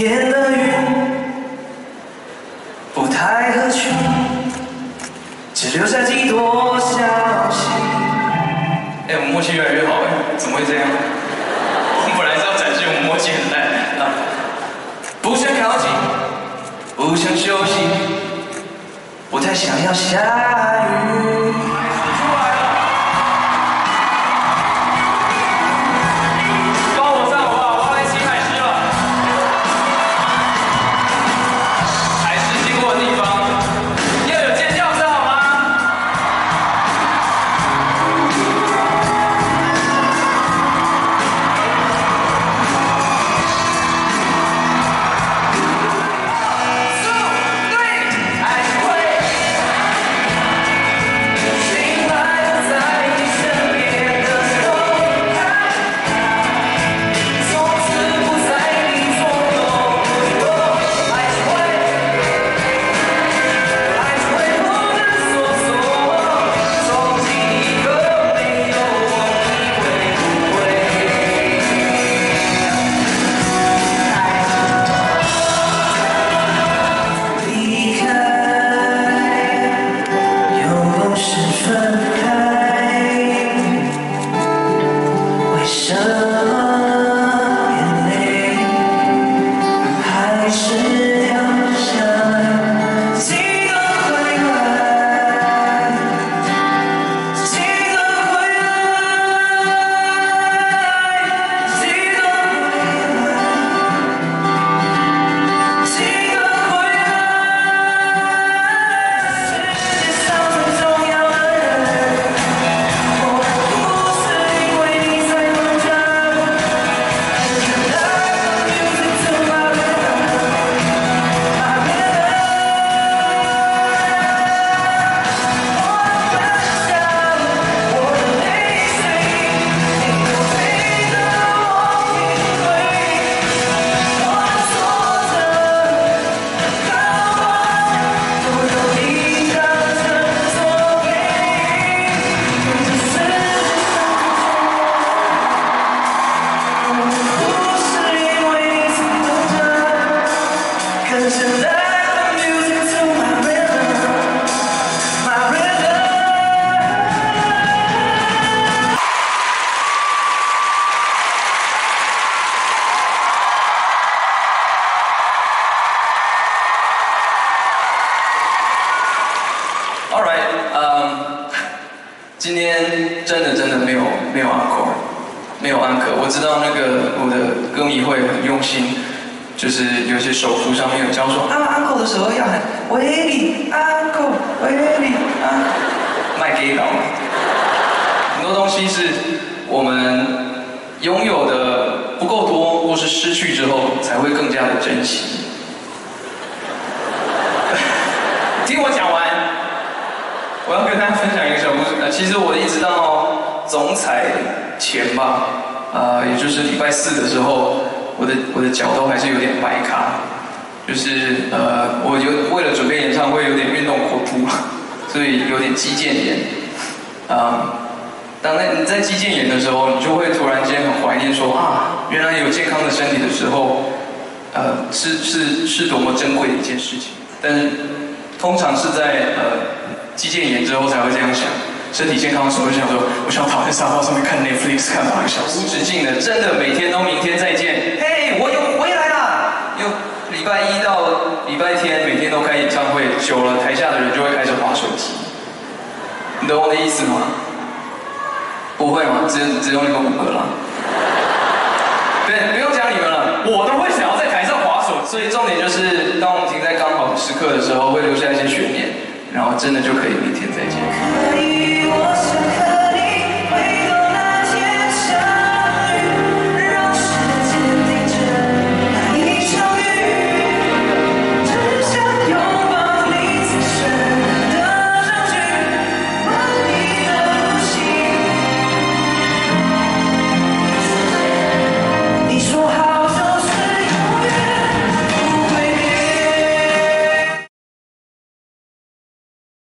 天的云不太合群，只留下几朵消息。哎，我们默契越来越好哎，怎么会这样？我 们本来是要展示我们默契很烂啊！不想靠近，不想休息，不太想要下雨。今天真的真的没有没有 uncle 没有安可。我知道那个我的歌迷会很用心，就是有些手幅上面有教说啊 uncle 的时候要喊威力 encore 威力啊，卖给搞。很多东西是我们拥有的不够多，或是失去之后才会更加的珍惜。听我讲完。我要跟大家分享一个小故事。呃，其实我一直到总彩前吧，呃，也就是礼拜四的时候，我的我的脚都还是有点白卡，就是呃，我有为了准备演唱会有点运动过度，所以有点肌腱炎。啊、当那你在肌腱炎的时候，你就会突然间很怀念说啊，原来有健康的身体的时候，呃，是是是多么珍贵的一件事情。但是通常是在呃肌腱炎之后才会这样想。身体健康的时候就想说，我想躺在沙发上面看 Netflix 看八个小时，无止境的，真的每天都明天再见。嘿，我又回来啦！又礼拜一到礼拜天每天都开演唱会，久了台下的人就会开始划手机。你懂我的意思吗？不会吗？只只有你们五个啦。对，不用讲你们了，我都会想要在台上划手，所以重点就是，当我们停在刚好的时刻的时候，会留下一些悬念，然后真的就可以明天再见。